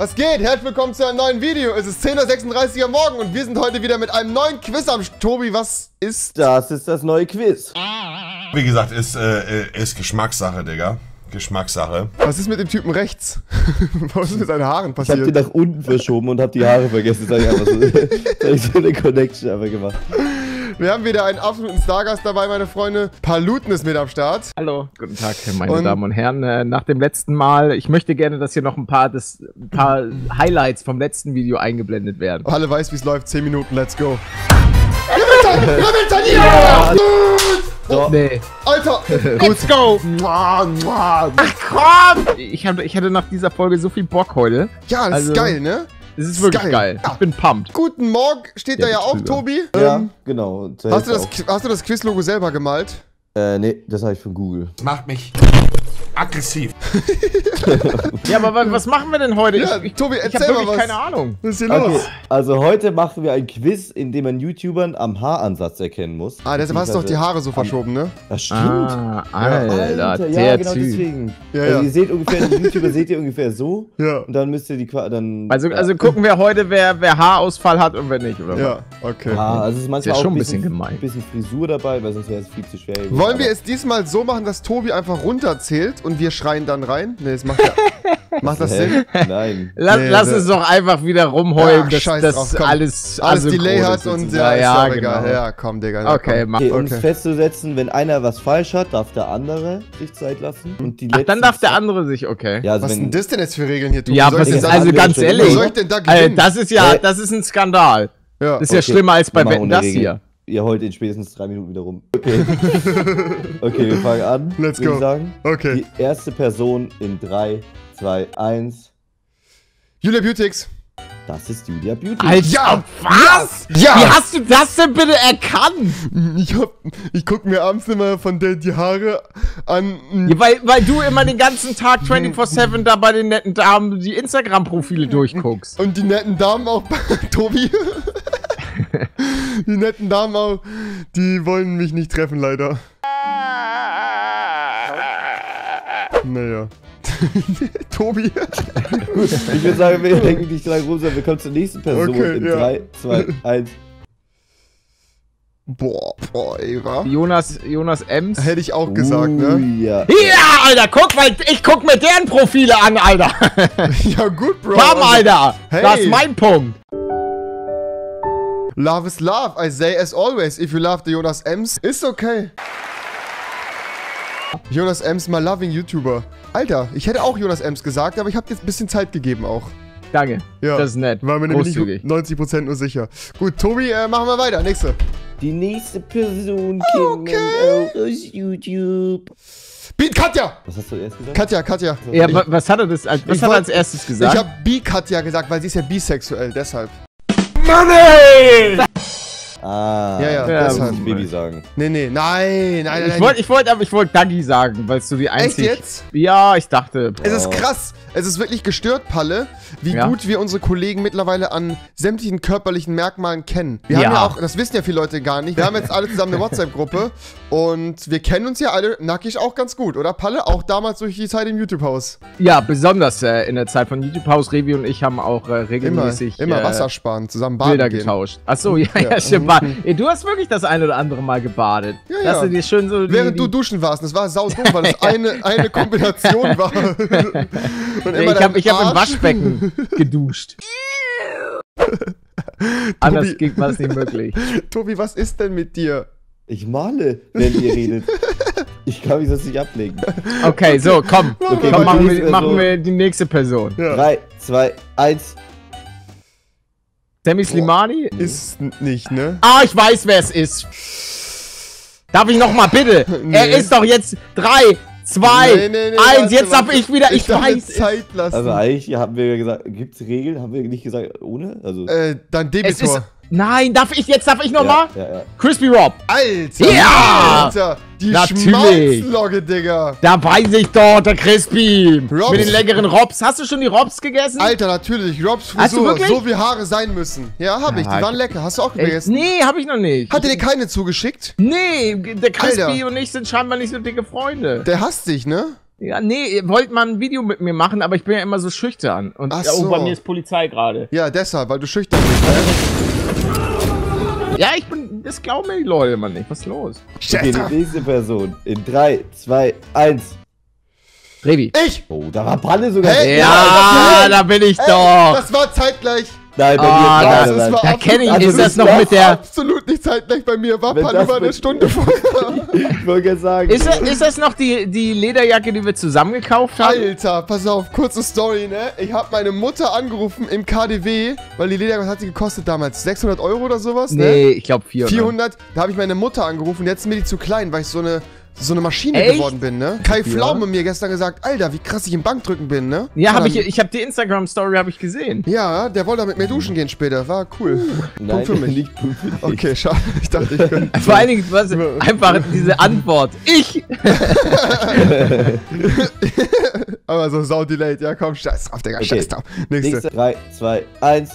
was geht? Herzlich willkommen zu einem neuen Video. Es ist 10.36 Uhr am Morgen und wir sind heute wieder mit einem neuen Quiz am St- Tobi, was ist? Das ist das neue Quiz. Wie gesagt, ist, äh, ist Geschmackssache, Digga. Geschmackssache. Was ist mit dem Typen rechts? was ist mit seinen Haaren Ich hab die passiert? nach unten verschoben und hab die Haare vergessen. Hab ich einfach so, so eine Connection einfach gemacht. Wir haben wieder einen absoluten Stargast dabei, meine Freunde. Paluten ist mit am Start. Hallo, guten Tag, meine Und- Damen und Herren. Äh, nach dem letzten Mal, ich möchte gerne, dass hier noch ein paar, das, ein paar Highlights vom letzten Video eingeblendet werden. Alle weiß, wie es läuft. 10 Minuten, let's go. Ja! So, Nee. Alter! Let's go! Ach komm! Ich, hab, ich hatte nach dieser Folge so viel Bock heute. Ja, das Also- ist geil, ne? Es ist Ist wirklich geil. geil. Ja. Ich bin pumped. Guten Morgen steht Ja, da ja auch, Betrüger. Tobi. ja, Ähm, genau. hast, du das, hast du das Quiz-Logo selber gemalt? Äh, nee, das habe ich von Google. Macht mich aggressiv. Ja, aber wa- was machen wir denn heute? Ja, ich Tobi, ich erzähl habe mal wirklich was. keine Ahnung. Was ist hier Okay, los? also heute machen wir ein Quiz, in dem man YouTubern am Haaransatz erkennen muss. Ah, deshalb hast du doch die Haare so verschoben, ne? Das stimmt. Ah, Alter, der ja, genau Typ. deswegen. Ja, also ja. ihr seht ungefähr, die YouTuber seht ihr ungefähr so. Ja. Und dann müsst ihr die dann. Also, ja. also gucken wir heute, wer, wer Haarausfall hat und wer nicht, oder Ja, okay. Ah, also es ist manchmal ja auch schon ein ein bisschen, bisschen gemein. bisschen Frisur dabei, weil sonst wäre es viel zu schwer. gewesen. Wollen wir es diesmal so machen, dass Tobi einfach runterzählt und wir schreien dann rein? Ne, das macht ja. macht das? Sinn? Nein. Lass, Nee, lass es doch einfach wieder rumheulen, Ach, dass das drauf, komm. alles, Alles asynchron Delay ist hat und ja, ist ja, egal. genau. Ja, komm, Digga. na, Okay, komm. mach. Okay, um Okay. festzusetzen, wenn einer was falsch hat, darf der andere sich Zeit lassen. Und die Ach, dann darf der andere sich, okay. Ja, also Was sind das denn jetzt für Regeln hier, Tobi? Ja, was ist also ganz ehrlich? soll ich denn da gewinnen? das ist ja, das ist ein Skandal. ja. Das ist ja Okay, schlimmer als bei Wetten das hier. Ihr heult in spätestens drei Minuten wieder rum. Okay. okay, wir fangen an. Let's go. Ich sagen. Okay. Die erste Person in 3, 2, 1. Julia Beautix. Das ist Julia Beauty. Alter, Ja! was? Ja! Wie hast du das denn bitte erkannt? Ich, hab, ich guck mir abends immer von der die Haare an. Ja, weil, weil du immer den ganzen Tag 24-7 da bei den netten Damen die Instagram-Profile durchguckst. Und die netten Damen auch, Tobi. die netten Damen auch, die wollen mich nicht treffen, leider. Naja. Tobi. Ich würde sagen, wir denken nicht dran rum, wir kommen zur nächsten Person Okay, in ja. 3, 2, 1. Boah, boah, Eva. Jonas, Jonas Ems. Hätte ich auch gesagt, ne? Ja. Ja, Alter, guck, weil ich guck mir deren Profile an, Alter. Ja, gut, Bro. Bam, Also, Alter. Hey. Das ist mein Punkt. Love is love. I say as always. If you love the Jonas Ems, ist okay. Jonas Ems, my loving YouTuber. Alter, ich hätte auch Jonas Ems gesagt, aber ich habe jetzt ein bisschen Zeit gegeben auch. Danke. Ja, Das ist nett. War mir nämlich Großzügig. nicht 90% nur sicher. Gut, Tobi, äh, machen wir weiter. Nächste. Die nächste Person kennt man auch aus YouTube. Beat Katja! Was hast du erst gesagt? Katja, Katja. Ja, wa- was hat er das, als- was Ich hat er wollt- als erstes Ich gesagt? habe Bi Katja gesagt, weil sie ist ja bisexuell, deshalb. Money! Ah, Ja, ja, Ja, das deshalb. muss Baby sagen. Nee, nee, nein, nein, nein. ich nein. wollte, ich wollte, aber ich wollte Dagi sagen, weil du die Echt einzig. jetzt? Ja, ich dachte. Es ist krass. Es ist wirklich gestört, Palle, wie Ja. gut wir unsere Kollegen mittlerweile an sämtlichen körperlichen Merkmalen kennen. Wir haben Ja. ja auch, das wissen ja viele Leute gar nicht, wir haben jetzt alle zusammen eine WhatsApp-Gruppe und wir kennen uns ja alle nackig auch ganz gut, oder Palle? Auch damals durch die Zeit im YouTube-Haus. Ja, besonders äh, in der Zeit von YouTube House Revi und ich haben auch äh, Immer, regelmäßig immer äh, Wasser sparen, zusammen baden Bilder gehen. getauscht. Achso, ja, ja, Ja. stimmt. War, ey, du hast wirklich das ein oder andere Mal gebadet. Ja, Dass ja. du dir schön so die, Während du duschen warst, das war saudumm, weil es eine, eine Kombination war. ich habe hab im Waschbecken geduscht. Anders ging war es nicht möglich. Tobi, was ist denn mit dir? Ich male, wenn ihr redet. Ich kann mich sonst nicht ablenken. Okay, so, komm. Okay, komm, machen, wir, machen wir die nächste Person. Ja. 3, 2, 1. Sammy Slimani? Ist nicht, ne? Ah, ich weiß, wer es ist. Darf ich noch mal bitte? Nee. Er ist doch jetzt 3, 2, 1. warte, Jetzt darf ich wieder. Ich, mir weiß. Zeit lassen. Also eigentlich haben wir ja gesagt, gibt es Regeln? Haben wir nicht gesagt ohne? Also. äh, ist. Debitor. Nein, darf ich jetzt? Darf ich noch mal? ja, ja, ja. Crispy Rob. Alter! Ja! Alter! Die Natürlich. Schmalzlogge, Digga! Da weiß ich doch, der Crispy. Robs. Mit den leckeren Robs. Hast du schon die Robs gegessen? Alter, natürlich. Robs Hast du Frisur. wirklich? So wie Haare sein müssen. Ja, hab ich. Die waren lecker. Hast du auch Echt? gegessen? Nee, hab ich noch nicht. Hat er dir keine zugeschickt? Nee, der Crispy Alter. und ich sind scheinbar nicht so dicke Freunde. Der hasst dich, ne? Ja, nee, ihr wollt mal ein Video mit mir machen, aber ich bin ja immer so schüchtern. Und Ach ja, oh, so. bei mir ist Polizei gerade. Ja, deshalb, weil du schüchtern bist. Ne? Ja, ich bin. Das glauben mir die Leute immer nicht. Was ist los? Okay, die nächste Person. In 3, 2, 1. Revi. Ich! Oh, da war Palle sogar. Hey, Ja, ja, da bin ich Ey, doch. das war zeitgleich. Nein, bei Ah, mir da- gerade, war- Da kenne ich. Also ist das noch mit der. Absolut nicht zeitgleich bei mir. War das über eine Stunde vorher. Ich wollte gerade sagen. Ist, das- ist das noch die, die Lederjacke, die wir zusammen gekauft haben? Alter, pass auf, kurze Story, ne? Ich habe meine Mutter angerufen im KDW, weil die Lederjacke, was hat die gekostet damals? 600 Euro oder sowas, ne? Nee, ich glaube 400. 400, da habe ich meine Mutter angerufen, jetzt ist mir die zu klein, weil ich so eine, so eine Maschine Echt? geworden bin, ne? Kai Pflaume mir gestern gesagt, Alter, wie krass ich im Bankdrücken bin, ne? Ja, habe dann- ich. Ich habe die Instagram-Story habe ich gesehen. Ja, der wollte mit mir duschen gehen später, war cool. Nein, Punkt für mich. nicht dich. Okay, schade, ich dachte, ich könnte. Vor allen Dingen, was, einfach diese Antwort. Ich! Aber so sau delayed, ja komm, scheiß drauf, Digga, Okay. scheiß drauf. Nächste. Nächste. 3, 2, 1.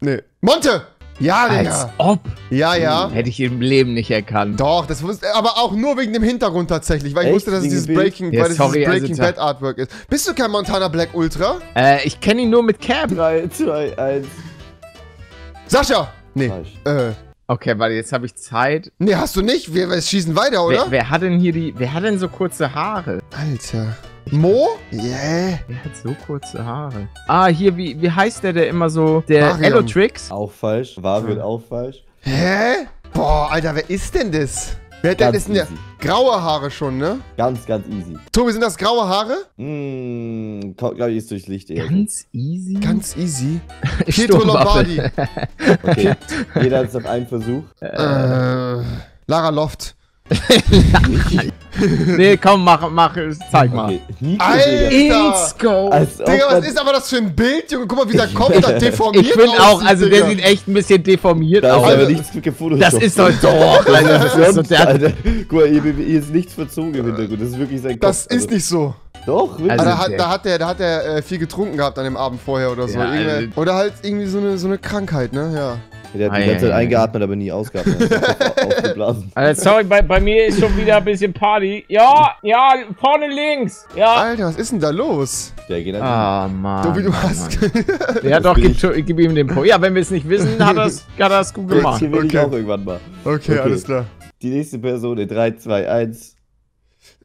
Nee. Monte! Ja, Als Digga. ob. Ja, ja. Hätte ich im Leben nicht erkannt. Doch, das wusste, aber auch nur wegen dem Hintergrund tatsächlich, weil ich Echt? wusste, dass es dieses? Breaking, Ja, weil sorry, dieses also Breaking ta- Bad Artwork ist. Bist du kein Montana Black Ultra? Äh, ich kenne ihn nur mit Cap. 3, 2, 1. Sascha! Nee. Falsch. Äh, Okay, warte, jetzt habe ich Zeit. nee, hast du nicht? Wir, wir schießen weiter, oder? Wer, wer hat denn hier die. Wer hat denn so kurze Haare? Alter. Mo? Yeah. Wer hat so kurze Haare? Ah, hier, wie, wie heißt der, der immer so. Der. Elotrix? Auch falsch. War wird auch falsch. Hä? Boah, Alter, wer ist denn das? Wer hat denn Ganz ist denn der? Graue Haare schon, ne? Ganz, ganz easy. Tobi, sind das graue Haare? Hm, glaube ich, ist durchs Licht eher. Ganz easy. Ganz easy. Pietro. Lombardi. Okay. Jeder hat noch einen Versuch. äh, Lara Loft. nee, komm, mach, mach, zeig mal. Okay. Alter! Als ob Digga, was ist aber das für ein Bild, Junge? Guck mal, wie der Kopf da deformiert Ich finde auch, also der sieht echt ein bisschen deformiert Da ist aus. aber nichts gefotoshoppt. Das ist doch doch. Das ist so, der, Alter, guck mal, hier, hier ist nichts verzogen im Hintergrund. Das ist wirklich sein Kopf. Das ist Also, nicht so. Doch, wirklich. Also- da, hat, der- da hat der, da hat der äh, viel getrunken gehabt an dem Abend vorher oder so. Ja, also- oder halt irgendwie so eine, so eine Krankheit, ne? Ja. Der hat die Ei, ganze Zeit ei, ei. eingeatmet, aber nie ausgeatmet. Der hat Aufgeblasen. also, sorry, bei, bei mir ist schon wieder ein bisschen Party. Ja, ja, vorne links. Ja. Alter, was ist denn da los? Der geht einfach. Ah, Mann. Tobi, du Mann, hast. Mann. Ja, doch, gib, ich. gib ihm den Punkt. Ja, wenn wir es nicht wissen, hat er es hat gut gemacht. Hier will ich okay. auch irgendwann mal. Okay, Okay. alles klar. Die nächste Person in 3, 2, 1.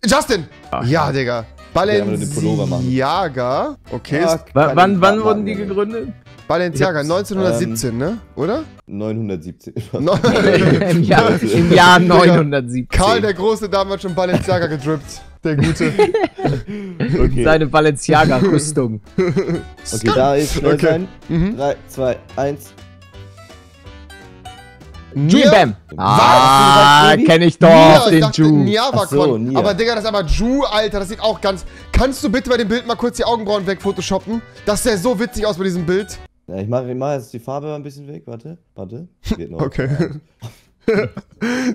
Justin! Ah. Ja, Digga. Ja. Balenciaga. Okay. Ah, Wa- keine wann wann wurden die gegründet? Balenciaga, Ich 1917, ne? Oder? 917. No Im Jahr, Im Jahr 917. Karl der Große damals schon Balenciaga gedrippt. Der Gute. Okay, Seine Balenciaga-Rüstung. okay da ist schnell Okay. sein. Mhm. 3, 2, 1. Julian Bam. Was? Ah, Du sagst kenn ich Nia, doch, ich den dachte, Ju. Nia war Ach so, Con. Nia. Aber Digga, das ist aber Ju, Alter. Das sieht auch ganz. Kannst du bitte bei dem Bild mal kurz die Augenbrauen weg photoshoppen? Das sähe so witzig aus bei diesem Bild. Ja, ich mache ich mach jetzt die Farbe mal ein bisschen weg. Warte, warte. Geht noch. Okay.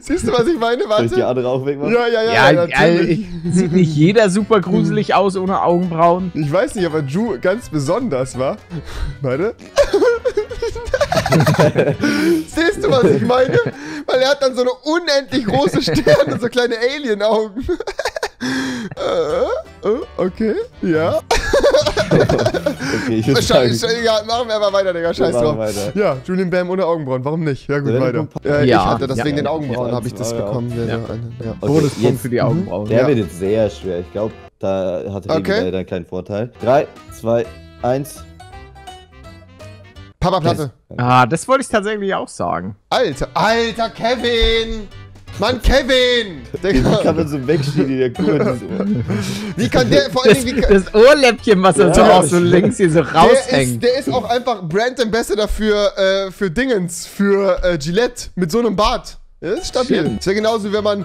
Siehst du, was ich meine? Soll ich die Warte. andere auch wegmachen? Ja, ja, ja, Ja, ja, also, sieht nicht jeder super gruselig aus ohne Augenbrauen? Ich weiß nicht, aber Ju ganz besonders war. Warte. Siehst du, was ich meine? Weil er hat dann so eine unendlich große Stirn und so kleine Alien-Augen. Äh, äh, okay, ja. Okay, ich würde Scheiße, sagen. ja, machen wir einfach weiter, Digga. Scheiß drauf. weiter. Ja, Julian Bam ohne Augenbrauen. Warum nicht? Ja, gut, weiter. Äh, Ja. Ich hatte das Ja. wegen den Augenbrauen, ja, habe ich das bekommen. Ja, Ja. Okay, Bonuspunkt jetzt- für die Augenbrauen. Der Ja. wird jetzt sehr schwer. Ich glaube, da hat Revi Okay. leider einen kleinen Vorteil. 3, 2, 1. Papa Platte. Ah, das wollte ich tatsächlich auch sagen. Alter, alter Kevin! Mann, Kevin! Wie kann Digga, man so wegschieben in der Kurve? wie kann der, vor allen Das, Dingen, wie kann, das Ohrläppchen, was er Ja, so auch so links hier so der ist, raushängt. der ist auch einfach Brand Ambassador für, äh, für Dingens, für äh, Gillette mit so einem Bart. Das ist stabil. Stimmt. Ist ja genauso, wie wenn man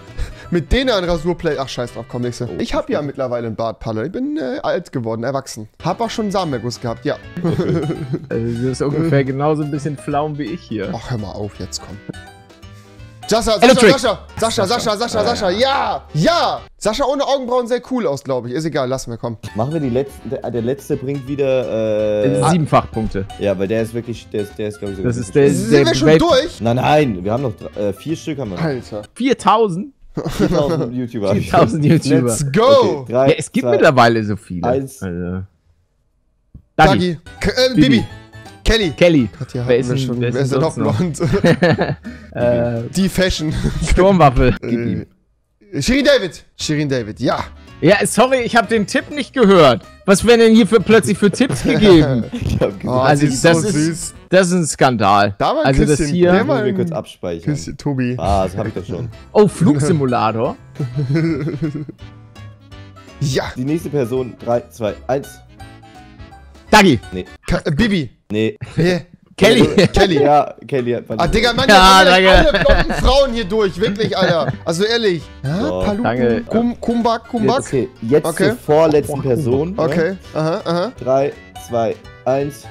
mit denen ein Rasurplay. Ach, scheiß drauf, komm, nächste. Oh, Ich habe ja mittlerweile einen Bartpalle. Ich bin äh, alt geworden, erwachsen. Hab auch schon einen Samenerguss gehabt, ja. Also, das ist ungefähr genauso ein bisschen flaum wie ich hier. Ach, hör mal auf, jetzt komm. Sascha, Sascha. Sascha, Sascha, Sascha, Sascha, Sascha, ja, ja! Sascha ohne Augenbrauen sähe cool aus, glaube ich. Ist egal, lassen wir, komm. Machen wir die letzten. Der, der letzte bringt wieder. Äh, Siebenfach Punkte. ja, weil der ist wirklich. Der ist, der ist glaube ich, sogar Das ist der-. Sind wir schon Welt- durch? Nein, nein, wir haben noch äh, vier Stück haben wir noch. Alter. 4000? 4000 YouTuber. 1000 YouTuber. Let's go! Okay, drei, Ja, es gibt zwei, mittlerweile so viele. eins. Also. Dagi. Dagi. K äh, Bibi. Kelly. Kelly. Hier Wer ist wir denn- schon. wer Wer ist denn noch blond? Äh, Die Fashion. Sturmwaffe. Gib ihm. Äh, Shirin David. Shirin David, ja. Ja, sorry, ich habe den Tipp nicht gehört. Was werden denn hier für plötzlich für Tipps gegeben? Ich hab gesagt, Oh, Also, ist das so ist- süß. Das ist ein Skandal. Da mal ein also das Küsschen. hier. Der ich muss mal mir kurz abspeichern. Küsschen, Tobi. Ah, das habe ich doch schon. Oh, Flugsimulator. Ja. Die nächste Person, 3, 2, 1. Dagi. Ka äh, Bibi. Nee. Hä? Kelly. Kelly. Ja, Kelly hat Ah, Digga, Mann, Ja, ja, danke. alle blonden Frauen hier durch, wirklich, Alter. Also ehrlich. Ja, So, Paluten, danke. Kum, Kumbak, Kumbak. Okay, jetzt Okay. zur vorletzten Person. Okay, aha, aha. 3, 2, 1.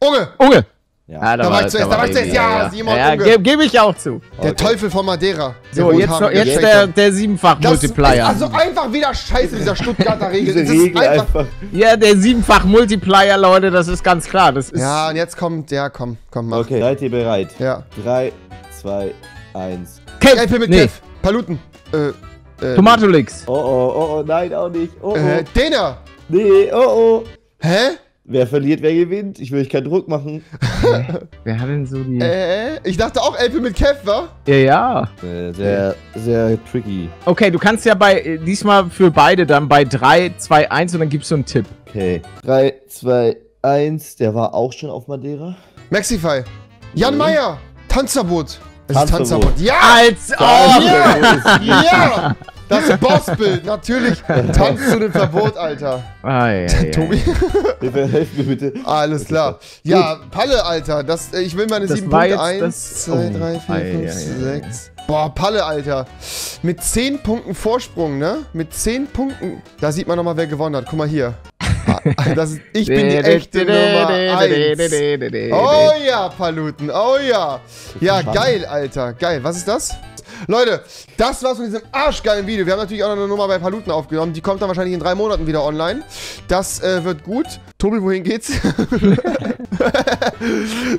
Unge, Unge. Ja. Da war ich zuerst, da war ich zuerst. Ja, Simon ja, Unge. Gebe geb ich auch zu. der Okay. Teufel von Madeira. So, jetzt, noch, jetzt der, der Siebenfach-Multiplier. Also einfach wieder scheiße, dieser Stuttgarter Regel. Diese Das ist Regel einfach. ja, der Siebenfach-Multiplier, Leute, das ist ganz klar. Das ist. Ja, und jetzt kommt, ja, komm, komm, mach. Okay, seid ihr bereit? Ja. 3, 2, 1. Kev, LP mit nee, Kev. Paluten. Äh, äh, Tomatolix. Oh, oh, oh, oh, nein, auch nicht. Oh, oh. Äh, Dena. Nee, oh, oh. Hä? Wer verliert, wer gewinnt? Ich will euch keinen Druck machen. Wer hat denn so die. Äh, ich dachte auch LP mit Kev, wa? Ja, ja. Äh, sehr, sehr tricky. Okay, du kannst ja bei, äh, diesmal für beide dann bei 3, 2, 1 und dann gibst du einen Tipp. Okay. 3, 2, 1. Der war auch schon auf Madeira. Maxify. Jan Mhm. Meyer. Tanzverbot. Es ist Tanzverbot. Tanzverbot. Ja! Als ob! Ja! Ja! Das Bossbild, natürlich. Tanz zu dem Verbot, Alter. Ei, ei, ei. Tobi? Helft mir bitte. Alles klar. Ja, Palle, Alter. Das, äh, ich will meine Das 7 war Punkte. jetzt 1, das- 2, oh. 3, 4, Ei, 5, ei, ei, 6. Boah, Palle, Alter. Mit 10 Punkten Vorsprung, ne? Mit 10 Punkten. Da sieht man nochmal, wer gewonnen hat. Guck mal hier. Ah, Das ist, ich bin die echte Nummer 1. Oh ja, Paluten, oh ja. Ja, geil, Alter, geil. Was ist das? Leute, das war's von diesem arschgeilen Video. Wir haben natürlich auch noch eine Nummer bei Paluten aufgenommen. Die kommt dann wahrscheinlich in drei Monaten wieder online. Das äh, wird gut. Tobi, wohin geht's?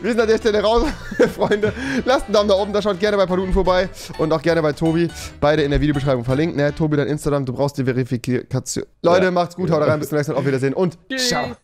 Wir sind an der Stelle raus, Freunde. Lasst einen Daumen nach oben, da schaut gerne bei Paluten vorbei und auch gerne bei Tobi. Beide in der Videobeschreibung verlinkt. Ne? Tobi, dein Instagram, du brauchst die Verifikation. Leute, Ja. macht's gut, haut rein, bis zum nächsten Mal, auf Wiedersehen und ciao.